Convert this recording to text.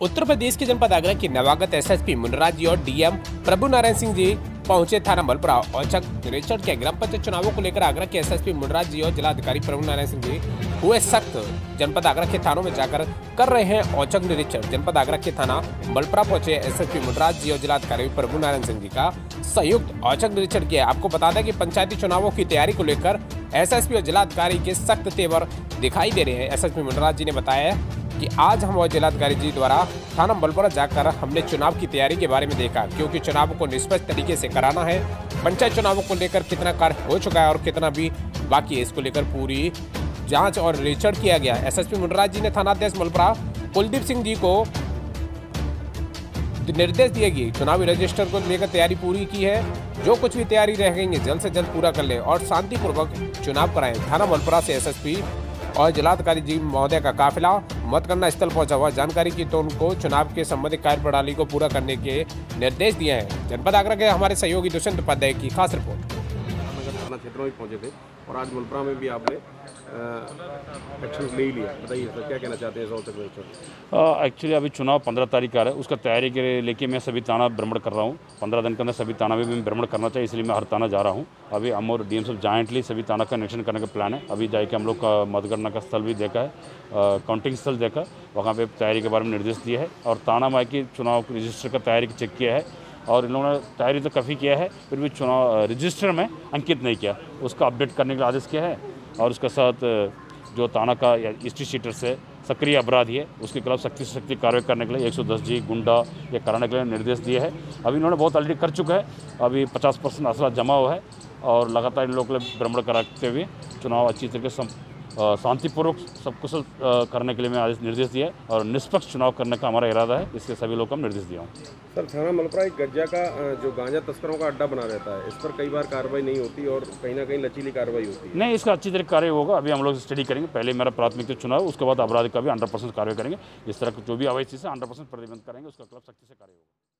उत्तर प्रदेश के जनपद आगरा के नवागत एसएसपी मुनराज जी और डीएम प्रभु नारायण सिंह जी पहुँचे थाना मलपुरा औचक निरीक्षण के ग्राम पंचायत चुनावों को लेकर आगरा के एसएसपी मुनराज जी और जिलाधिकारी प्रभु नारायण सिंह जी हुए सख्त। जनपद आगरा के थानों में जाकर कर रहे हैं औचक निरीक्षण। जनपद आगरा के थाना मलपुरा पहुँचे एसएसपी मुनराज जी और जिलाधिकारी प्रभु नारायण सिंह जी का संयुक्त औचक निरीक्षण किया। आपको बता दें कि पंचायती चुनावों की तैयारी को लेकर एसएसपी और जिलाधिकारी के सख्त तेवर दिखाई दे रहे हैं। एसएसपी मुनराज जी ने बताया कि आज हम जिलाधिकारी जी द्वारा थाना बलपुरा जाकर हमने चुनाव की तैयारी के बारे में देखा, क्योंकि चुनाव को निष्पक्ष तरीके से कराना है। पंचायत चुनावों को लेकर कितना कार्य हो चुका है और कितना भी बाकी है, इसको लेकर पूरी जाँच और निरीक्षण किया गया। एसएसपी मुनराज जी ने थानाध्यक्ष मलपुरा कुलदीप सिंह जी को निर्देश दिए कि चुनावी रजिस्टर को लेकर तैयारी पूरी की है। जो कुछ भी तैयारी रह गई है, जल्द से जल्द पूरा कर ले और शांतिपूर्वक चुनाव कराएँ। थाना मलपुरा से एसएसपी और जिलाधिकारी जी महोदय का काफिला मतगणना स्थल पहुँचा हुआ। जानकारी की तो उनको चुनाव के संबंधित कार्य प्रणाली को पूरा करने के निर्देश दिए हैं। जनपद आगरा के हमारे सहयोगी दुष्यंत उपाध्याय की खास रिपोर्ट। थाना क्षेत्रों में पहुँचे थे और आज मलपुरा में भी आपने सर, क्या कहना चाहते हैं एक्चुअली अभी चुनाव पंद्रह तारीख का है। उसका तैयारी के लेके मैं सभी थाना भ्रमण कर रहा हूँ। पंद्रह दिन के अंदर सभी थाना में भी भ्रमण करना चाहिए, इसलिए मैं हर थाना जा रहा हूँ। अभी हम और डी सब जॉइंटली सभी थाना का निरीक्षण करने का प्लान है। अभी जाके हम लोग का मतगणना का स्थल भी देखा है काउंटिंग स्थल देखा। वहाँ पर तैयारी के बारे में निर्देश दिया है और थाना में आके चुनाव रजिस्टर का तैयारी चेक किया है और इन लोगों ने तैयारी तो काफ़ी किया है, फिर भी चुनाव रजिस्टर में अंकित नहीं किया। उसका अपडेट करने का आदेश किया है। और उसके साथ जो ताना का सीटर शीटर से सक्रिय अपराधी है उसके खिलाफ सख्ती से सख्ती कार्रवाई करने के लिए 110 जी गुंडा ये कराने के लिए निर्देश दिए हैं। अभी इन्होंने बहुत ऑलरेडी कर चुका है। अभी 50 परसेंट असला जमा हुआ है और लगातार इन लोगों के लिए भ्रमण कराते हुए चुनाव अच्छी तरीके से शांतिपूर्वक सब कुछ करने के लिए मैं आदेश निर्देश दिया और निष्पक्ष चुनाव करने का हमारा इरादा है। इसके सभी लोग को हम निर्देश दिया हूँ। सर थाना मलपुरा एक गज्जा का जो गांजा तस्करों का अड्डा बना रहता है इस पर कई बार कार्रवाई नहीं होती और कहीं ना कहीं लचीली कार्रवाई होती है। नहीं इसका अच्छी तरह कार्य होगा। अभी हम लोग स्टडी करेंगे। पहले मेरा प्राथमिकता चुनाव उसके बाद अपराध का भी हंड्रेड परसेंट कार्य करेंगे। इस तरह का जो भी अवैध चीज़ है हंड्रेड परसेंट प्रतिबंध करेंगे। उसका खिलाफ सख्ती से कार्य होगा।